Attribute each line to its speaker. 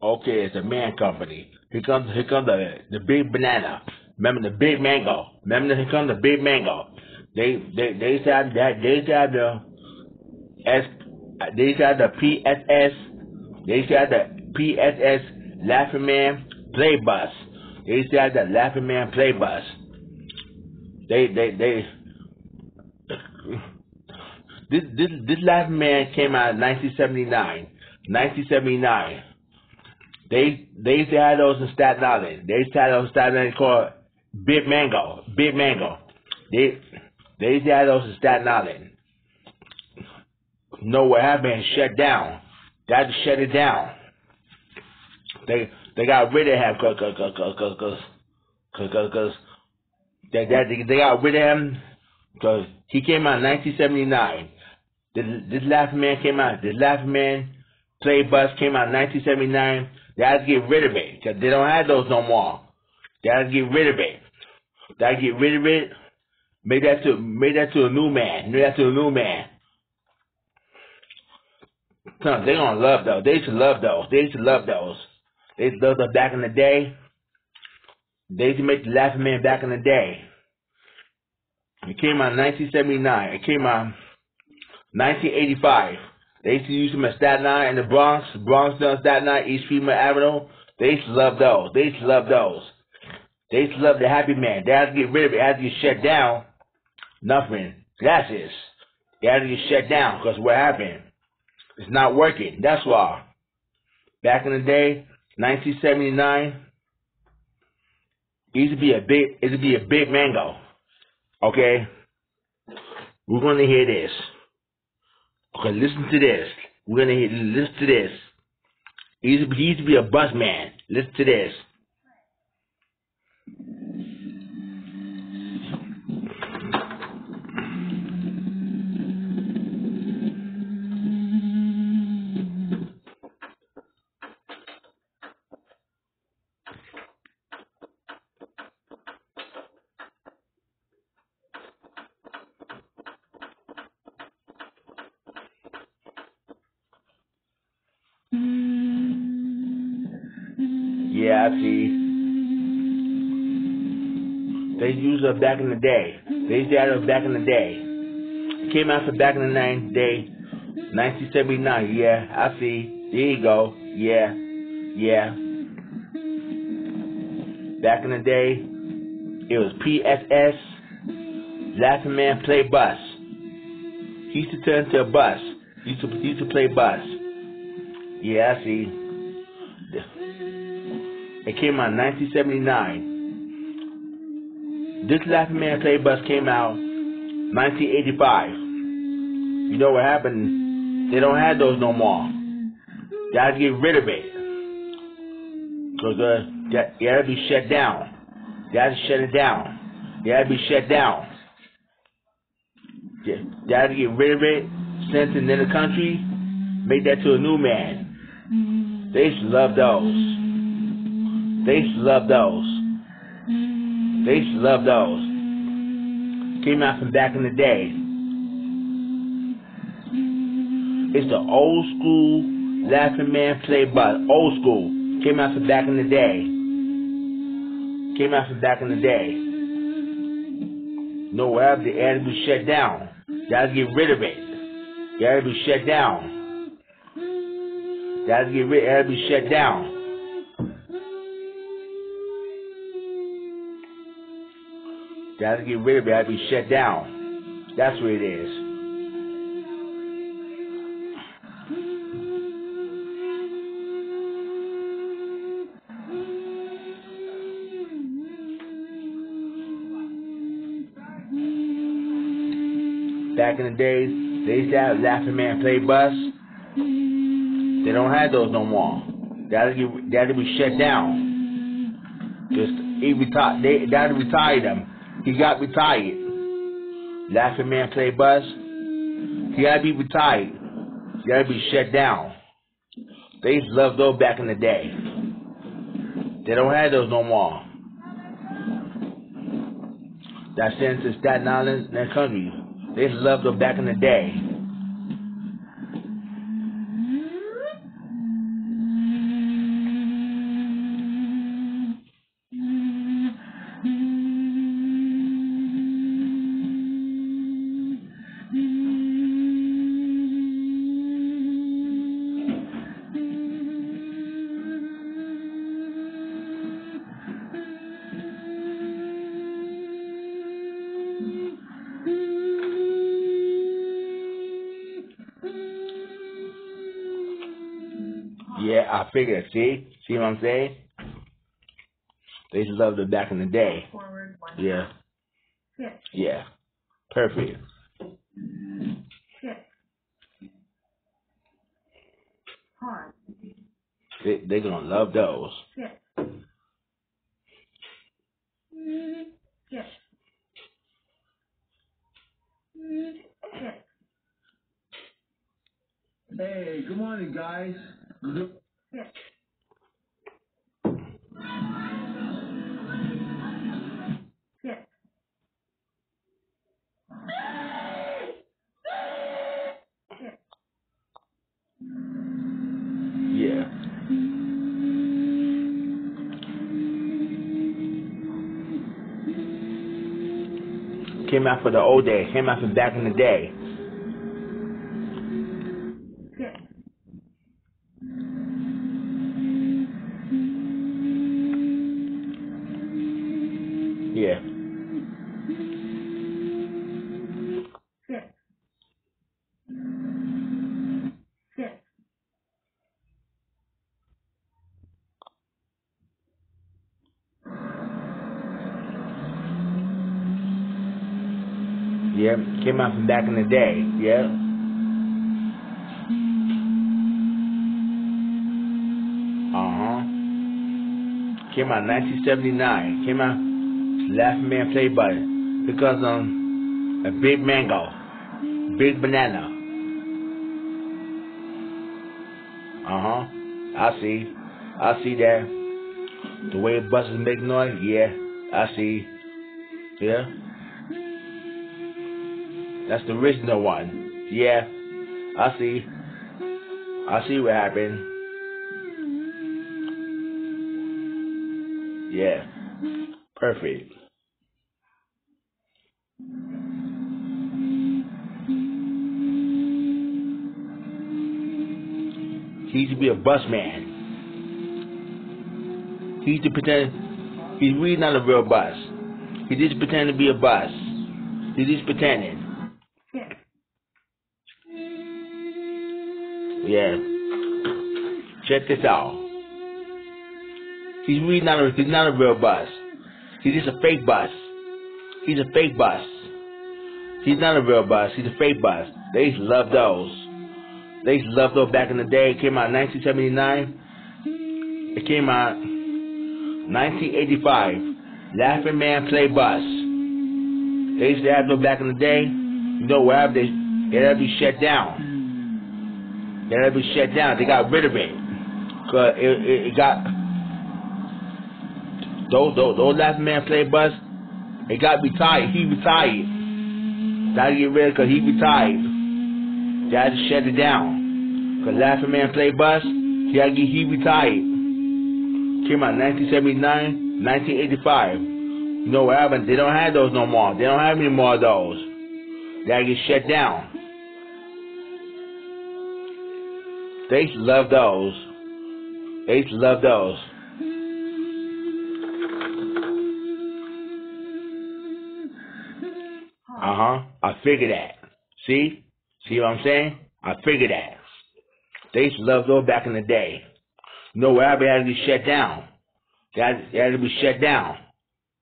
Speaker 1: Okay, it's a man company. Here comes here comes the the big banana. Remember the big mango. Remember here comes the big mango. They they they said that they said the S they said the PSS they said the PSS Laughing Man play bus. They said the Laughing Man play bus. They they they this this this Laughing Man came out in 1979. 1979. They they used to have those in Staten Island. They used to have those in Staten Island called Big Mango. Big Mango. They they used to have those in Staten Island. know what happened? Shut down. They had to shut it down. They they got rid of him cause cause cause cause cause cause they, they they got rid of him because he came out in 1979. This, this Laughing Man came out. This Laughing Man Play Bus came out in 1979. They had to get rid of it because they don't have those no more. They had to get rid of it. They had to get rid of it. Made that to made that to a new man. Made that to a new man. Son, they gonna love those. They used to love those. They used to love those. They love those back in the day. They to make the Laughing Man back in the day. It came out in 1979. It came out 1985. They used to use them at Staten Island in the Bronx, Bronx down Staten Island, East Tremont Avenue. They used to love those. They used to love those. They used to love the Happy Man. They had to get rid of it. It had to get shut down. Nothing. That's it. They had to get shut down because what happened? It's not working. That's why. Back in the day, 1979, it used to be a big, it used to be a big mango. Okay? We're going to hear this. Okay, listen to this. We're hear, listen to this. He used to be a bus man. Listen to this. Yeah, I see. They used it back in the day. They used to it back in the day. Came out for back in the nine day, 1979. Yeah, I see. There you go. Yeah, yeah. Back in the day, it was PSS, Laughing Man Play Bus. He used to turn into a bus. He used to, he used to play bus. Yeah, I see. It came out in 1979. This Laughing Man Play Bus came out 1985. You know what happened? They don't have those no more. They had to get rid of it. Cause uh, they had to be shut down. They had to shut it down. They had to be shut down. They, had to get rid of it, sent it in the country, make that to a new man. They to love those. They love those. They love those. Came out from back in the day. It's the old school Laughing Man play bus. Old school. Came out from back in the day. Came out from back in the day. No, wherever the ad be shut down. Gotta get rid of it. Gotta be shut down. Gotta get rid. Gotta be shut down. Gotta get rid of it. Gotta be shut down. That's what it is. Back in the days, they used to have Laughing Man play bus. They don't have those no more. That'll get be shut down. Just he retired. They that'll retire them. He got retired. Laughing Man play bus. He gotta be retired. He gotta be shut down. They used to love those back in the day. They don't have those no more. That sends to Staten Island and country. They used to love those back in the day. I figured. See? See what I'm saying? They used to love it back in the day.
Speaker 2: Forward.
Speaker 1: Yeah.
Speaker 2: Six.
Speaker 1: Yeah. Perfect.
Speaker 2: Six. Pause.
Speaker 1: They they gonna love those.
Speaker 2: Six. Six. Six.
Speaker 3: Hey, good morning, guys. Good-
Speaker 1: Came out for the old days. Came out from back in the day. Yeah. Came out from back in the day. Yeah. Uh huh. Came out 1979. Came out Laughing Man Play Button. Because um a big mango. Big banana. Uh huh. I see. I see that. The way buses make noise, yeah. I see. Yeah. That's the original one. Yeah. I see. I see what happened. Yeah. Perfect. He used to be a bus man. He used to pretend he's really not a real bus. He just pretend to be a bus. He's just pretending. Yeah. Check this out. He's really not a he's not a real bus. He's just a fake bus. He's a fake bus. He's not a real bus. He's a fake bus. They used to love those. They used to love those back in the day. It came out in 1979. It came out 1985. Laughing Man Play Bus. They used to have those back in the day. You know what happened? They, they had to be shut down. They had to be shut down. They got rid of it. Cause it, it, it got those those those Laughing Man Play Bus. It got retired. He retired. Gotta get rid of because he retired. They had to shut it down. Cause Laughing Man Play Bus. He had to get he retired. Came out 1979, 1985. You know what happened? They don't have those no more. They don't have any more of those. They gotta get shut down. They love those. They love those. Uh huh. I figured that. See? See what I'm saying? I figured that. They used to love those back in the day. You know? They had to be shut down. They had, they had to be shut down.